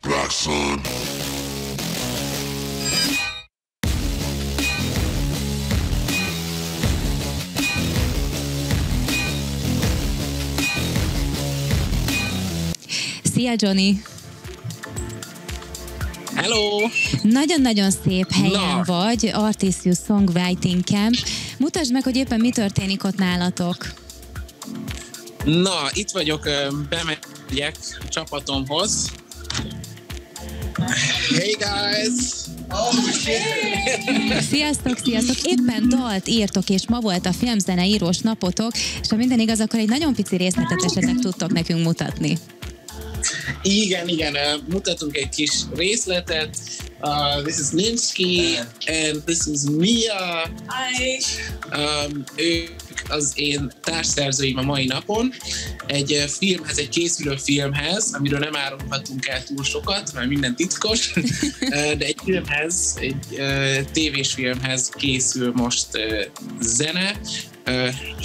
Black Sun. Szia Johnny! Hello! Nagyon-nagyon szép helyen Na. vagy, Artisius Songwriting Camp. Mutasd meg, hogy éppen mi történik ott nálatok. Na, itt vagyok, bemegyek csapatomhoz. Hey guys! Sziasztok, sziasztok! Éppen dalt írtok, és ma volt a filmzene írós napotok, és ha minden igaz, akkor egy nagyon pici részletet esetleg tudtok nekünk mutatni. Igen, igen, mutatunk egy kis részletet. Uh, this is Ninsky, and this is Mia. Hi. Um, ők az én társszerzőim a mai napon. Egy filmhez, egy készülő filmhez, amiről nem árulhatunk el túl sokat, mert minden titkos, de egy filmhez, egy tévés filmhez készül most zene.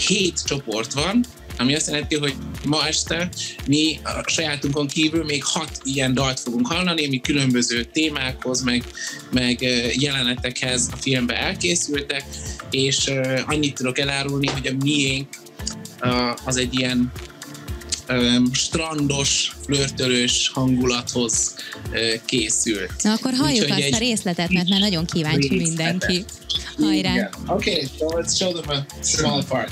Hét csoport van, ami azt jelenti, hogy ma este mi a sajátunkon kívül még hat ilyen dalt fogunk hallani, ami különböző témákhoz, meg, meg jelenetekhez a filmbe elkészültek, és annyit tudok elárulni, hogy a miénk az egy ilyen strandos, flörtölős hangulathoz készült. Na akkor halljuk Úgyhogy azt a részletet, mert már nagyon kíváncsi részletet. mindenki. Hajrá! Yeah. Okay, so let's show them a small part.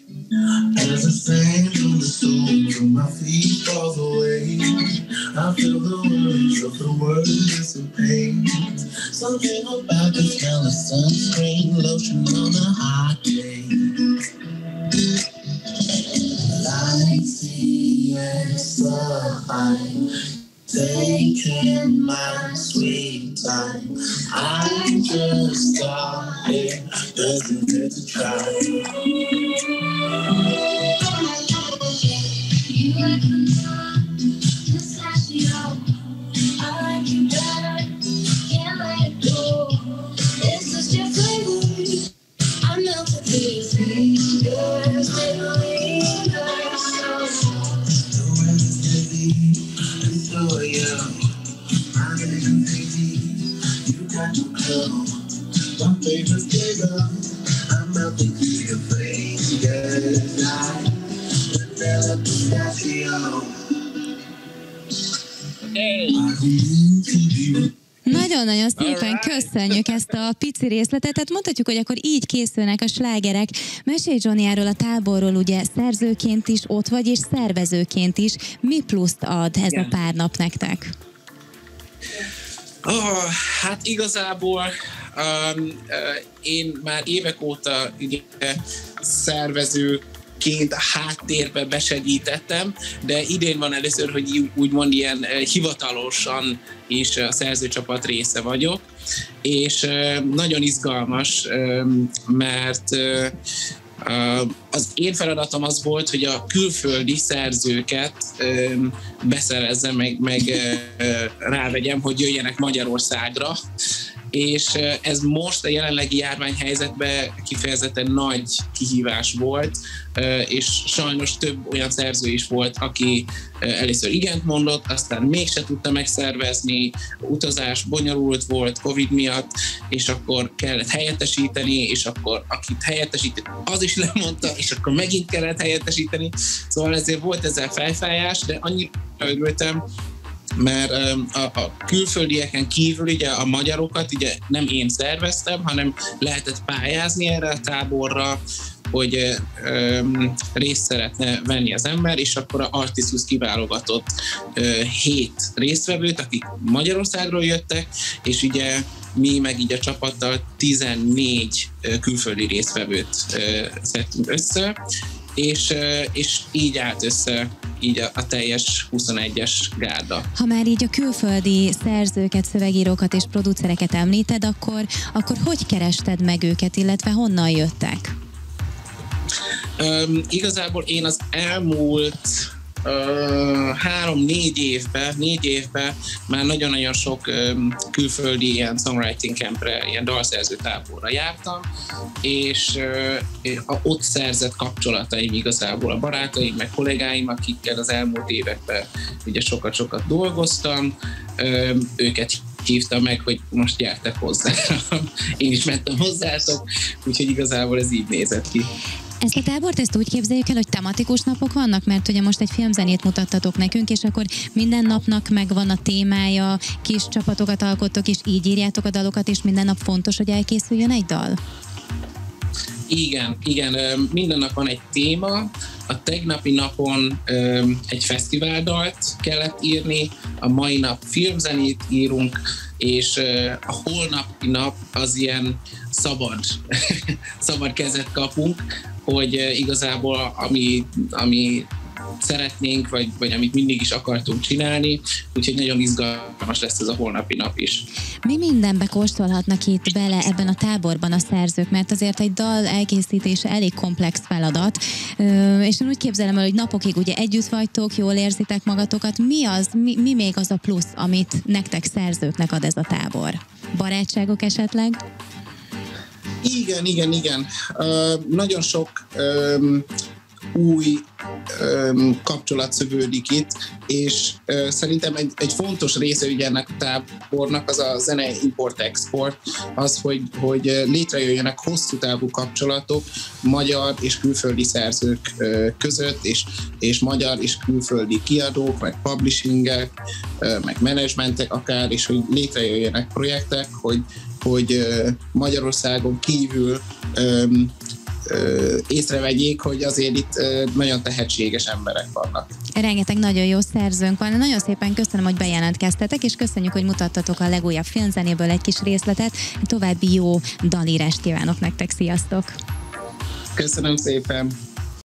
As the sand on the soles of my feet falls away, I feel the words of the world dissipate. Something about the smell of sunscreen lotion on a hot day. Lights ESI, taking my sweet time. I just started, doesn't get to try. Hey. Nagyon-nagyon szépen köszönjük ezt a pici részletet. Tehát mondhatjuk, hogy akkor így készülnek a slágerek. Mesélj Johnny erről a táborról, ugye szerzőként is ott vagy, és szervezőként is. Mi pluszt ad ez a Igen. pár nap nektek? Oh, hát igazából um, uh, én már évek óta ugye, szervezőként a háttérbe besegítettem, de idén van először, hogy úgymond ilyen uh, hivatalosan is a szerzőcsapat része vagyok, és uh, nagyon izgalmas, mert az én feladatom az volt, hogy a külföldi szerzőket beszerezzem, meg, meg rávegyem, hogy jöjjenek Magyarországra, és ez most a jelenlegi járványhelyzetben kifejezetten nagy kihívás volt, és sajnos több olyan szerző is volt, aki először igent mondott, aztán mégse tudta megszervezni, utazás bonyolult volt Covid miatt, és akkor kellett helyettesíteni, és akkor akit helyettesített, az is lemondta, és akkor megint kellett helyettesíteni. Szóval ezért volt ezzel fejfájás, de annyira örültem, mert a, a külföldieken kívül ugye a magyarokat ugye nem én szerveztem, hanem lehetett pályázni erre a táborra, hogy öm, részt szeretne venni az ember, és akkor a Artisus kiválogatott ö, hét résztvevőt, akik Magyarországról jöttek, és ugye mi meg így a csapattal 14 ö, külföldi résztvevőt ö, szedtünk össze, és, és így állt össze így a, a teljes 21-es gárda. Ha már így a külföldi szerzőket, szövegírókat és producereket említed, akkor, akkor hogy kerested meg őket, illetve honnan jöttek? Um, igazából én az elmúlt három-négy évben, négy évben már nagyon-nagyon sok külföldi ilyen songwriting campre, ilyen dalszerző táborra jártam, és uh, ott szerzett kapcsolataim igazából a barátaim, meg kollégáim, akikkel az elmúlt években ugye sokat-sokat dolgoztam, őket hívtam meg, hogy most gyertek hozzá. Én is mentem hozzátok, úgyhogy igazából ez így nézett ki. Ezt a tábort ezt úgy képzeljük el, hogy tematikus napok vannak, mert ugye most egy filmzenét mutattatok nekünk, és akkor minden napnak megvan a témája, kis csapatokat alkottok, és így írjátok a dalokat, és minden nap fontos, hogy elkészüljön egy dal? Igen, igen, minden nap van egy téma. A tegnapi napon egy fesztiváldalt kellett írni, a mai nap filmzenét írunk, és a holnapi nap az ilyen szabad, szabad kezet kapunk, hogy igazából ami, ami szeretnénk, vagy, vagy amit mindig is akartunk csinálni, úgyhogy nagyon izgalmas lesz ez a holnapi nap is. Mi mindenbe kóstolhatnak itt bele ebben a táborban a szerzők, mert azért egy dal elkészítése elég komplex feladat, és én úgy képzelem el, hogy napokig ugye együtt vagytok, jól érzitek magatokat. Mi az, mi, mi még az a plusz, amit nektek szerzőknek ad ez a tábor? Barátságok esetleg? Igen, igen, igen. Uh, nagyon sok um, új um, kapcsolat szövődik itt, és uh, szerintem egy, egy fontos része ugye ennek a tábornak az a zene import-export, az, hogy, hogy létrejöjjenek hosszú távú kapcsolatok magyar és külföldi szerzők uh, között, és, és magyar és külföldi kiadók, meg publishingek, uh, meg menedzsmentek akár, és hogy létrejöjjenek projektek, hogy, hogy Magyarországon kívül észrevegyék, hogy azért itt nagyon tehetséges emberek vannak. Rengeteg nagyon jó szerzőnk van. Nagyon szépen köszönöm, hogy bejelentkeztetek, és köszönjük, hogy mutattatok a legújabb filmzenéből egy kis részletet. További jó dalírást kívánok nektek, sziasztok! Köszönöm szépen!